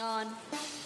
on.